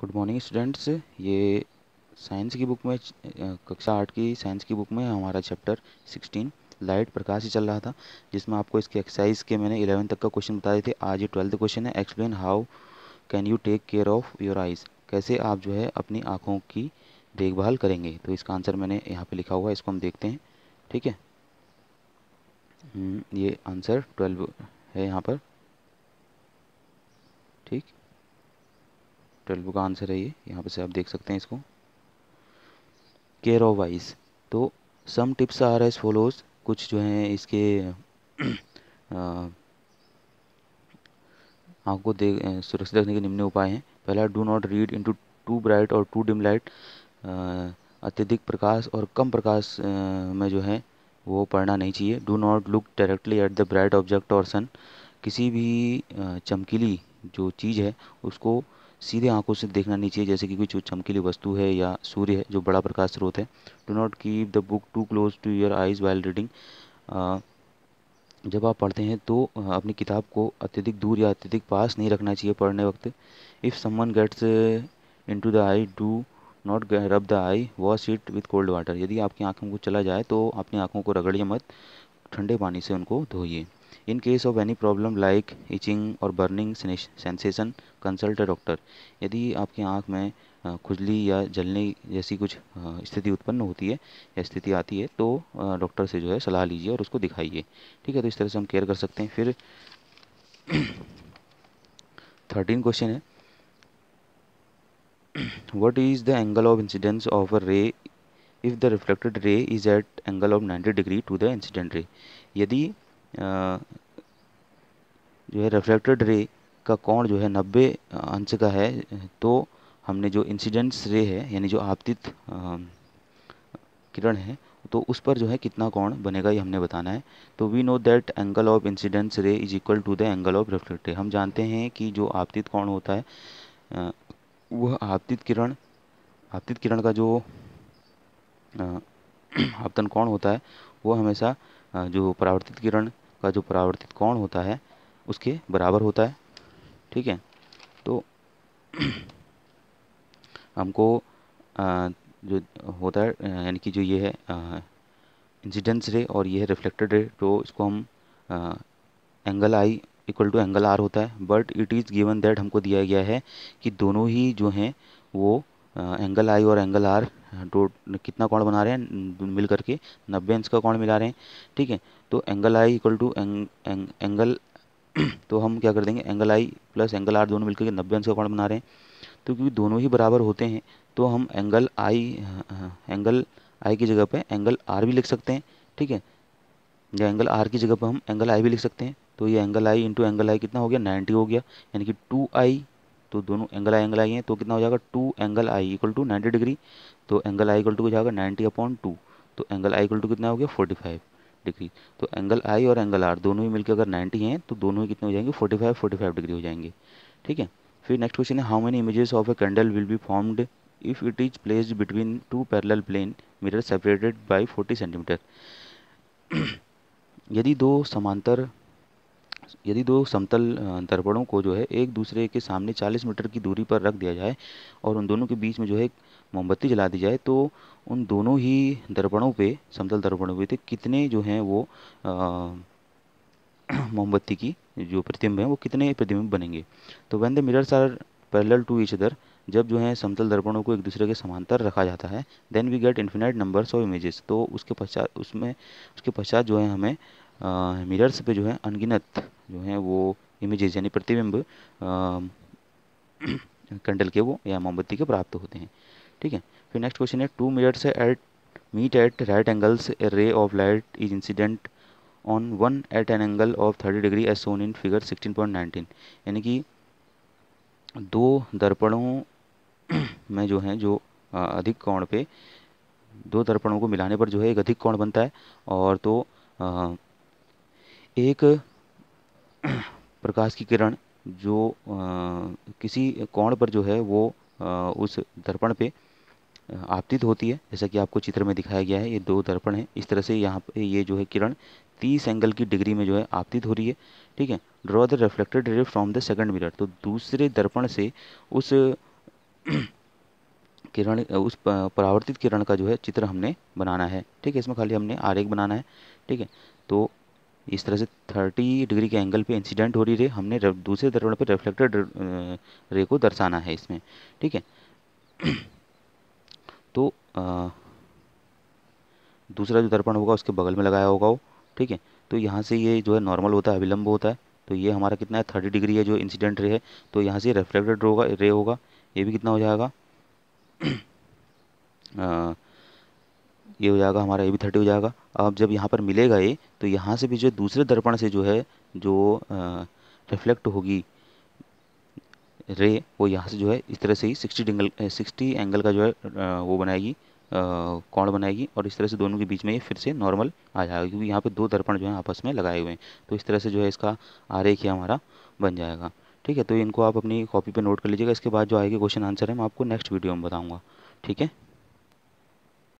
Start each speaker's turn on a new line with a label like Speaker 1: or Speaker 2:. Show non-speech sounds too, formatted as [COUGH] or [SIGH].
Speaker 1: Good morning students ये science की book में कक्षा आठ की साइंस की बुक में हमारा चैप्टर सिक्सटीन लाइट प्रकाश ही चल रहा था जिसमें आपको इसके एक्सरसाइज के मैंने इलेवन तक का क्वेश्चन बताए थे. आज ये ट्वेल्थ क्वेश्चन है. Explain how can you take care of your eyes कैसे आप जो है अपनी आँखों की देखभाल करेंगे? तो इसका आंसर मैंने यहाँ पर लिखा हुआ है. इसको हम देखते हैं. ठीक है? हम्म, ये आंसर ट्वेल्व है यहाँ पर. ठीक? ट्वेल्व का आंसर है ये यहाँ पे से आप देख सकते हैं इसको। केयर ऑफ़ आइज़ तो some tips are as follows कुछ जो हैं इसके [CLEARS THROAT] आँख को देख सुरक्षित रखने के निम्न उपाय हैं। पहला do not read into too bright और टू डिम लाइट अत्यधिक प्रकाश और कम प्रकाश में जो है, वो पढ़ना नहीं चाहिए। Do not look directly at the bright object और सन किसी भी चमकीली जो चीज़ है, उसको सीधे आँखों से देखना नहीं चाहिए जैसे कि कोई चमकीली वस्तु है या सूर्य है, जो बड़ा प्रकाश स्रोत है। Do not keep the book too close to your eyes while reading जब आप पढ़ते हैं तो अपनी किताब को अत्यधिक दूर या अत्यधिक पास नहीं रखना चाहिए पढ़ने वक्त। If someone gets into the eye do not rub the eye wash it with cold water यदि आपकी आँखों को चला जाए तो अपनी आँखों को रगड़िए मत, ठंडे पानी से उनको धोइए। In case of any problem like itching और बर्निंग सेंसेशन कंसल्ट डॉक्टर यदि आपकी आँख में खुजली या जलने जैसी कुछ स्थिति उत्पन्न होती है या स्थिति आती है तो डॉक्टर से जो है सलाह लीजिए और उसको दिखाइए। ठीक है तो इस तरह से हम केयर कर सकते हैं। फिर [CLEARS THROAT] थर्टीन क्वेश्चन है। [CLEARS THROAT] What is the angle of incidence of a ray? If the reflected ray is at angle of 90 degree to the incident ray. यदि जो है रिफ्लेक्टेड रे का कोण जो है नब्बे अंश का है तो हमने जो इंसिडेंट्स रे है, यानी जो आपतित किरण है तो उस पर जो है कितना कोण बनेगा ये हमने बताना है। तो we know that angle of incidence ray is equal to the angle of reflect ray हम जानते हैं कि जो आपतित कोण होता है वह आपतित किरण आपतित किरण का जो [CLEARS THROAT] आपतन कोण होता है वो हमेशा जो परावर्तित किरण का जो परावर्तित कोण होता है, उसके बराबर होता है। ठीक है? तो [CLEARS THROAT] हमको जो होता है यानी कि जो ये है इंसिडेंस रे और ये है रिफ्लेक्टेड रे तो इसको हम angle I equal to angle R होता है। But it is given that हमको दिया गया है कि दोनों ही जो हैं, वो एंगल आई और एंगल आर दो कितना कोण बना रहे हैं मिल करके नब्बे अंश का कोण मिला रहे हैं, ठीक है? तो angle I equal to angle तो हम क्या कर देंगे angle I plus angle R दोनों मिलकर के नब्बे अंश का कोण बना रहे हैं। तो क्योंकि दोनों ही बराबर होते हैं तो हम एंगल आई एंगल आई की जगह पे एंगल आर भी लिख सकते हैं, ठीक है? या एंगल आर की जगह पर हम एंगल आई भी लिख सकते हैं। तो ये angle I into angle I कितना हो गया? नाइन्टी हो गया, यानी कि टू आई तो दोनों एंगल आई एंगल आई हैं तो कितना हो जाएगा? Two angle I equal to ninety degree तो एंगल आई इक्वल टू हो जाएगा नाइन्टी अपॉन टू तो एंगल आई इक्वल टू कितना हो गया? फोर्टी फाइव डिग्री तो एंगल आई और एंगल आर दोनों ही मिलकर अगर नाइन्टी हैं तो दोनों ही कितने हो जाएँगे? Forty five forty five degree हो जाएँगे. ठीक है? फिर नेक्स्ट क्वेश्चन है how many images of a candle will be formed if it is placed between two parallel plane mirror separated by forty centimetre यदि दो समांतर यदि दो समतल दर्पणों को जो है एक दूसरे के सामने 40 मीटर की दूरी पर रख दिया जाए और उन दोनों के बीच में जो है मोमबत्ती जला दी जाए तो उन दोनों ही दर्पणों पे, समतल दर्पणों पे कितने जो हैं वो [CLEARS THROAT] मोमबत्ती की जो प्रतिबिंब हैं वो कितने प्रतिबिंब बनेंगे? तो when the mirrors are parallel to each other जब जो है समतल दर्पणों को एक दूसरे के समांतर रखा जाता है then we get infinite numbers of images तो उसके पश्चात, उसमें, उसके पश्चात जो है हमें मिरर्स पे जो है अनगिनत जो है वो इमेजेस यानी प्रतिबिंब कैंडल के वो या मोमबत्ती के प्राप्त होते हैं। ठीक है? फिर नेक्स्ट क्वेश्चन है two mirrors at meet at right angles a ray of light is incident on one at an angle of thirty degree as shown in figure sixteen point nineteen यानी कि दो दर्पणों [CLEARS THROAT] में जो है जो अधिक कोण पे, दो दर्पणों को मिलाने पर जो है एक अधिक कोण बनता है और तो एक प्रकाश की किरण जो किसी कोण पर जो है वो उस दर्पण पे आपतित होती है। जैसा कि आपको चित्र में दिखाया गया है, ये दो दर्पण है। इस तरह से यहाँ पे ये जो है किरण तीस एंगल की डिग्री में जो है आपतित हो रही है। ठीक है? Draw the reflected ray from the second mirror तो दूसरे दर्पण से उस [CLEARS THROAT] किरण, उस परावर्तित किरण का जो है चित्र हमने बनाना है। ठीक है? इसमें खाली हमने आरेख बनाना है। ठीक है? तो इस तरह से 30 डिग्री के एंगल पे इंसिडेंट हो रही रे हमने दूसरे दर्पण पे रिफ्लेक्टेड रे को दर्शाना है इसमें ठीक है? [CLEARS THROAT] तो आ, दूसरा जो दर्पण होगा उसके बगल में लगाया होगा वो ठीक है? तो यहाँ से ये जो है नॉर्मल होता है अविलंब होता है तो ये हमारा कितना है? थर्टी डिग्री है जो इंसिडेंट रे है तो यहाँ से रिफ्लेक्टेड होगा रे होगा ये भी कितना हो जाएगा? [CLEARS THROAT] ये हो जाएगा, हमारा ए भी थर्टी हो जाएगा। अब जब यहाँ पर मिलेगा ये तो यहाँ से भी जो दूसरे दर्पण से जो है, जो रिफ्लेक्ट होगी रे, वो यहाँ से जो है, इस तरह से ही सिक्सटी डिंगल सिक्सटी एंगल का जो है वो बनाएगी कौन बनाएगी और इस तरह से दोनों के बीच में ये फिर से नॉर्मल आ जाएगा, क्योंकि यहाँ पे दो दर्पण जो है आपस में लगाए हुए हैं। तो इस तरह से जो है इसका आरेख ही हमारा बन जाएगा। ठीक है तो इनको आप अपनी कॉपी पे नोट कर लीजिएगा। इसके बाद जो आएगी क्वेश्चन आंसर है, मैं आपको नेक्स्ट वीडियो में बताऊँगा। ठीक है?